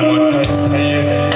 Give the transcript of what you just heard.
Almut stay. Hayır